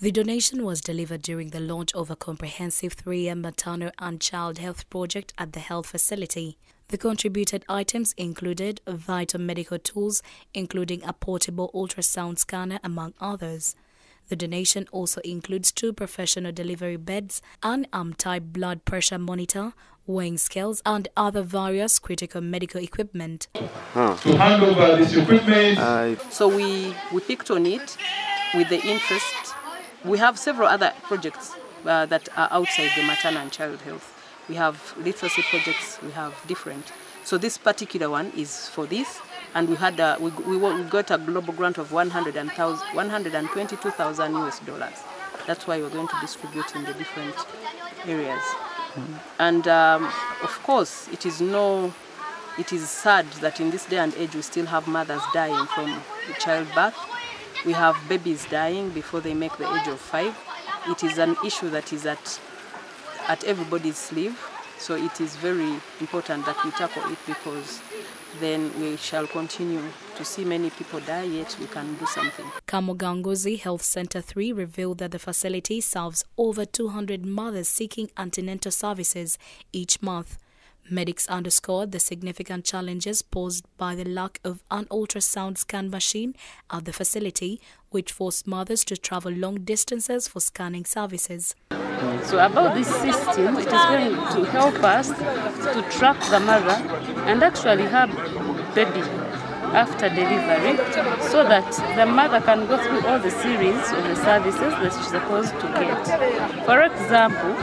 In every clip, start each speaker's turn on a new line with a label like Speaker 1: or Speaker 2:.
Speaker 1: The donation was delivered during the launch of a comprehensive 3M maternal and child health project at the health facility. The contributed items included vital medical tools, including a portable ultrasound scanner, among others. The donation also includes two professional delivery beds, an arm-type blood pressure monitor, weighing scales, and other various critical medical equipment.
Speaker 2: to hand over this equipment.
Speaker 3: So we, we picked on it with the interest. We have several other projects uh, that are outside the maternal and child health. We have literacy projects, we have different. So this particular one is for this, and we had a, we, we, we got a global grant of 100,000 122,000 US dollars. That's why we're going to distribute in the different areas. And um, of course, it is no, it is sad that in this day and age we still have mothers dying from childbirth. We have babies dying before they make the age of five. It is an issue that is at, at everybody's sleeve. So it is very important that we tackle it because then we shall continue to see many people die, yet we can do something.
Speaker 1: Kamuganguzi Health Center 3 revealed that the facility serves over 200 mothers seeking antenatal services each month. Medics underscored the significant challenges posed by the lack of an ultrasound scan machine at the facility, which forced mothers to travel long distances for scanning services.
Speaker 4: So about this system, it is going to help us to track the mother and actually her baby after delivery so that the mother can go through all the series of the services that she's supposed to get. For example,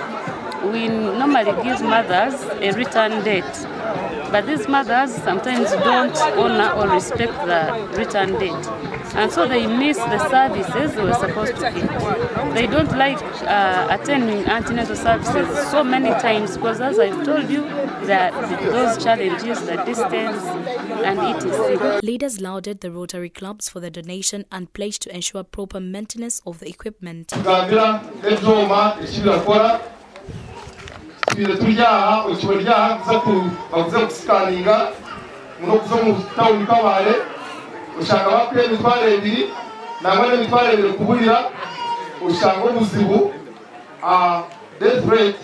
Speaker 4: we normally give mothers a return date, but these mothers sometimes don't honor or respect the return date. And so they miss the services they were supposed to get. They don't like uh, attending antenatal services so many times because, as I've told you, that those challenges, the distance, and etc.
Speaker 1: Leaders lauded the Rotary clubs for the donation and pledged to ensure proper maintenance of the equipment.
Speaker 2: ibintu ibyaha ucyura ibyaha baguze gusikaninga no kuza mu tawuni kabare ushaka bakuye imitwaro ebiri nangwa n'imitwaro ebiri kuburira ushaka ubuzibu. Ah, death rate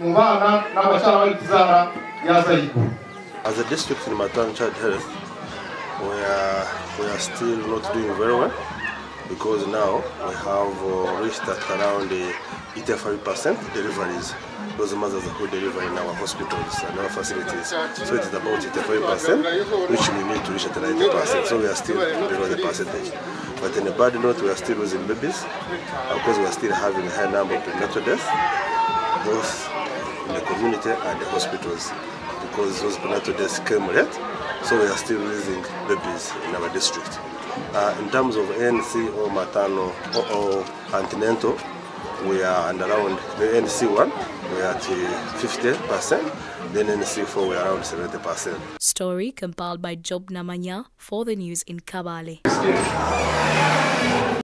Speaker 2: mu bana n'abacyara bari kuzara yaza yigura
Speaker 5: As a district in Matan Child Health, we are, we are still not doing very well. Because now we have uh, reached at around uh, 85% deliveries. Those mothers who deliver in our hospitals and our facilities. So it is about 85%, which we need to reach at 90%. So we are still below the percentage. But in a bad note, we are still losing babies because we are still having a high number of prenatal deaths, both in the community and the hospitals because those prenatal deaths came late, so we are still losing babies in our district. Uh, in terms of ANC or maternal or, antenatal, we are around the ANC1, we are at uh, 50%, then ANC4 we are around 70%.
Speaker 1: Story compiled by Job Namanya for the news in Kabale.